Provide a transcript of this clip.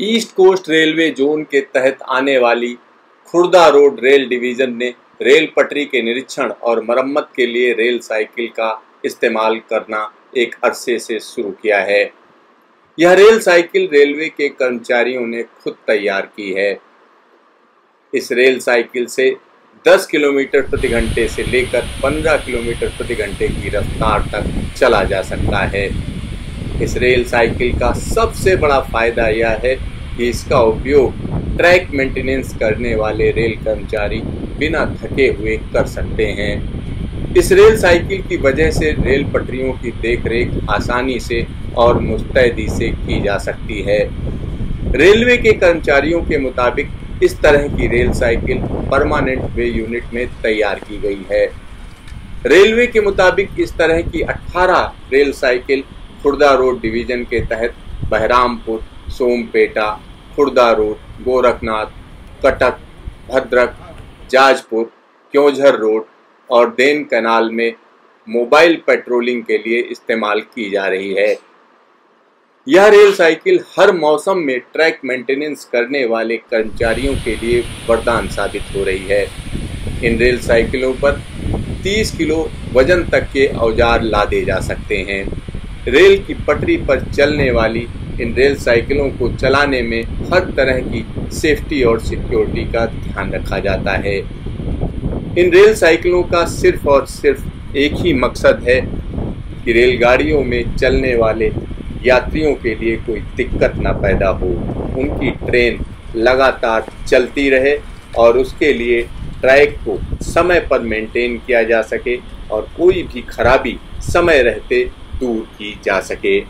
East coast railway zone के तहत आने वाली खुर्दा रोड रेल डिवीज़न ने रेल पटरी के निरीक्षण और मरम्मत के लिए रेल साइकिल का इस्तेमाल करना एक अरसे से शुरू किया है। यह रेल साइकिल रेलवे के कर्मचारियों ने खुद तैयार की है। इस रेल साइकिल से 10 किलोमीटर प्रति घंटे से लेकर 15 किलोमीटर प्रति घंटे की रफ्तार तक चला जा सकता है। इस रेल साइकिल का सबसे बड़ा फ़ायदा यह है कि इसका उपयोग ट्रैक मेंटेनेंस करने वाले रेल कर्मचारी बिना थके हुए कर सकते हैं। इस रेल साइकिल की वजह से रेल पटरियों की देखरेख आसानी से और मुस्तैदी से की जा सकती है। रेलवे के कर्मचारियों के मुताबिक इस तरह की rail cycle permanent way unit में तैयार की गई है। रेलवे के मुताबिक इस तरह की 18 rail cycle Khurda road division के तहत बहरामपुर, सोमपेटा, खुर्दा रोड, गोरखनाथ, कटक, भद्रक, जाजपुर, क्योंझर रोड और देन कनाल में मोबाइल पेट्रोलिंग के लिए इस्तेमाल की जा रही है। यह रेल साइकिल हर मौसम में ट्रैक मेंटेनेंस करने वाले कर्मचारियों के लिए वरदान साबित हो रही है। इन रेल साइकिलों पर 30 किलो वज़न तक के औज़ार लादे जा सकते हैं। रेल की पटरी पर चलने वाली इन रेल साइकिलों को चलाने में हर तरह की सेफ्टी और सिक्योरिटी का ध्यान रखा जाता है। इन रेल साइकिलों का सिर्फ़ और सिर्फ़ एक ही मकसद है कि रेलगाड़ियों में चलने वाले यात्रियों के लिए कोई दिक्कत ना पैदा हो। उनकी ट्रेन लगातार चलती रहे और उसके लिए ट्रैक को समय पर मेंटेन किया जा सके और कोई भी खराबी समय रहते दूर की जा सके।